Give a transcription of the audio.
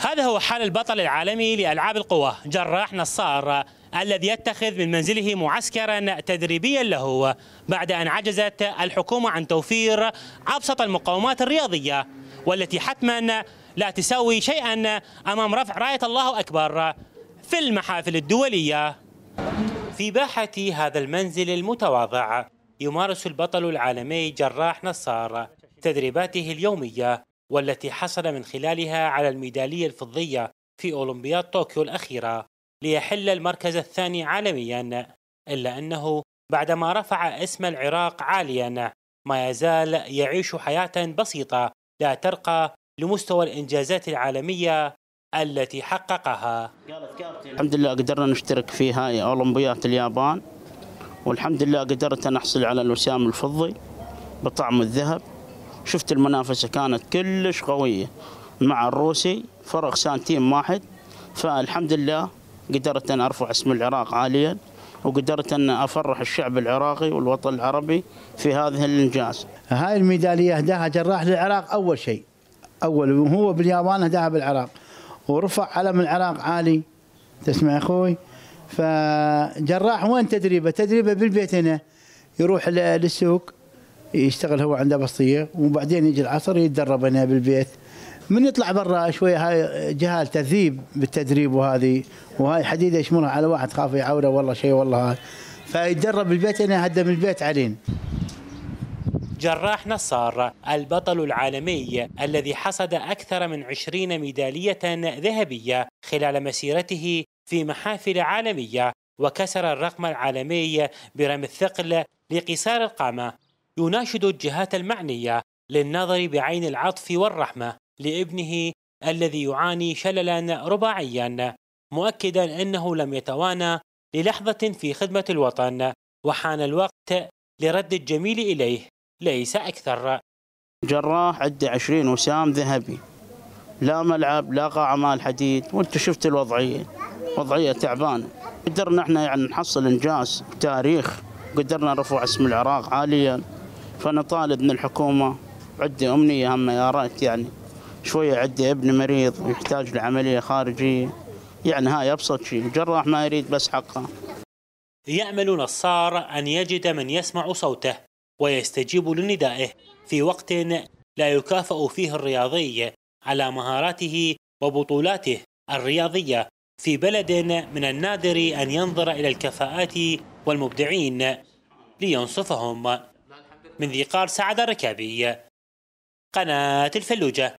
هذا هو حال البطل العالمي لألعاب القوى جراح نصار الذي يتخذ من منزله معسكرا تدريبيا له. بعد أن عجزت الحكومة عن توفير أبسط المقومات الرياضية والتي حتما لا تساوي شيئا أمام رفع راية الله أكبر في المحافل الدولية. في باحة هذا المنزل المتواضع يمارس البطل العالمي جراح نصار تدريباته اليومية. والتي حصل من خلالها على الميدالية الفضية في أولمبياد طوكيو الأخيرة ليحل المركز الثاني عالميا إلا أنه بعدما رفع اسم العراق عاليا ما يزال يعيش حياة بسيطة لا ترقى لمستوى الإنجازات العالمية التي حققها. الحمد لله قدرنا نشترك في هاي أولمبيات اليابان والحمد لله قدرت أن أحصل على الوسام الفضي بطعم الذهب. شفت المنافسة كانت كلش قوية. مع الروسي فرق سنتين واحد فالحمد لله قدرت أن أرفع اسم العراق عاليا وقدرت أن أفرح الشعب العراقي والوطن العربي في هذا الإنجاز. هاي الميدالية أهداها جراح للعراق أول شيء. أول وهو باليابان أهداها بالعراق. ورفع علم العراق عالي. تسمع أخوي؟ فجراح وين تدريبه؟ تدريبه بالبيت هنا. يروح للسوق. يشتغل هو عنده بسطية وبعدين يجي العصر يتدرب هنا بالبيت. من يطلع برا شوية هاي جهال تذيب بالتدريب وهذه وهاي حديدة يشمرها على واحد خاف يعوره والله شيء والله هاي. فيتدرب بالبيت هنا هدم البيت علينا جراح نصار البطل العالمي الذي حصد أكثر من عشرين ميدالية ذهبية خلال مسيرته في محافل عالمية وكسر الرقم العالمي برمي الثقل لقصار القامة. يناشد الجهات المعنية للنظر بعين العطف والرحمة لابنه الذي يعاني شللا رباعيا مؤكدا أنه لم يتوانى للحظة في خدمة الوطن وحان الوقت لرد الجميل إليه ليس أكثر. جراح عنده 20 وسام ذهبي. لا ملعب لا قاعة مال حديد وانت شفت الوضعية. وضعية تعبانة. قدرنا إحنا يعني نحصل إنجاز تاريخ قدرنا نرفع اسم العراق عاليا. فنطالب من الحكومة عندي أمنية هم يا ريت يعني. شوية عندي ابن مريض ويحتاج لعملية خارجية. يعني هاي أبسط شيء جراح ما يريد بس حقه. يأمل نصار أن يجد من يسمع صوته ويستجيب لندائه في وقت لا يكافأ فيه الرياضي على مهاراته وبطولاته الرياضية في بلد من النادر أن ينظر إلى الكفاءات والمبدعين لينصفهم. من ذي قار سعد الركابي. قناة الفلوجة.